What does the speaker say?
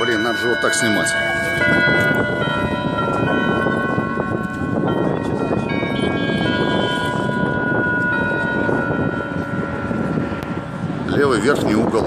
Блин, надо же вот так снимать. Левый верхний угол.